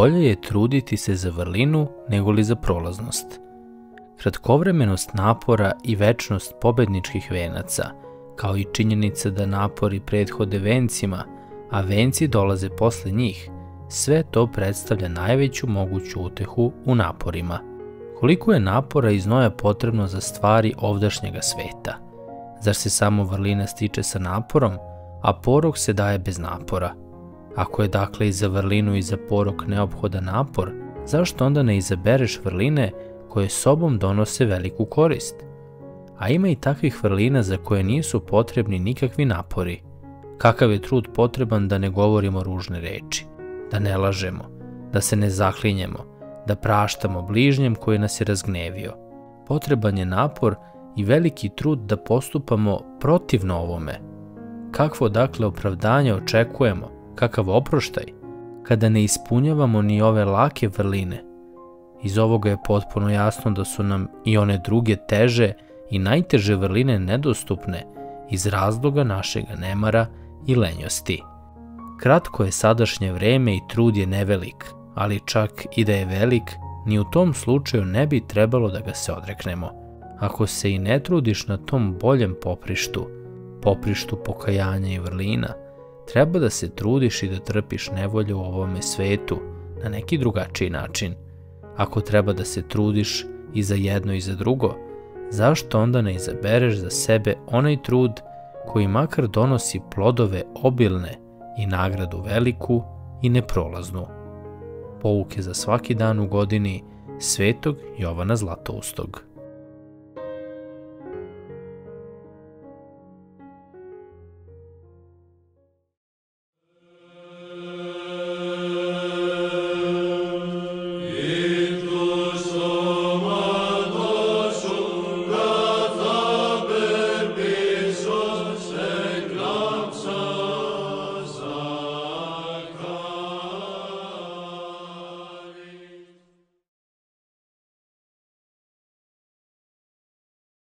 bolje je truditi se za vrlinu nego li za prolaznost. Kratkovremenost napora i večnost pobedničkih venaca, kao i činjenica da napori prethode vencima, a venci dolaze posle njih, sve to predstavlja najveću moguću utehu u naporima. Koliko je napora i znoja potrebno za stvari ovdašnjega sveta? Zar se samo vrlina stiče sa naporom, a porok se daje bez napora? Ako je dakle i za vrlinu i za porok neophodan napor, zašto onda ne izabereš vrline koje sobom donose veliku korist? A ima i takvih vrlina za koje nisu potrebni nikakvi napori. Kakav je trud potreban da ne govorimo ružne reči, da ne lažemo, da se ne zaklinjemo, da praštamo bližnjem koji nas je razgnevio. Potreban je napor i veliki trud da postupamo protivno ovome. Kakvo dakle opravdanje očekujemo kakav oproštaj, kada ne ispunjavamo ni ove lake vrline. Iz ovoga je potpuno jasno da su nam i one druge teže i najteže vrline nedostupne iz razloga našega nemara i lenjosti. Kratko je sadašnje vreme i trud je nevelik, ali čak i da je velik, ni u tom slučaju ne bi trebalo da ga se odreknemo. Ako se i ne trudiš na tom boljem poprištu, poprištu pokajanja i vrlina, treba da se trudiš i da trpiš nevolju u ovome svetu na neki drugačiji način. Ako treba da se trudiš i za jedno i za drugo, zašto onda ne izabereš za sebe onaj trud koji makar donosi plodove obilne i nagradu veliku i neprolaznu. Pouke za svaki dan u godini Svetog Jovana Zlatoustog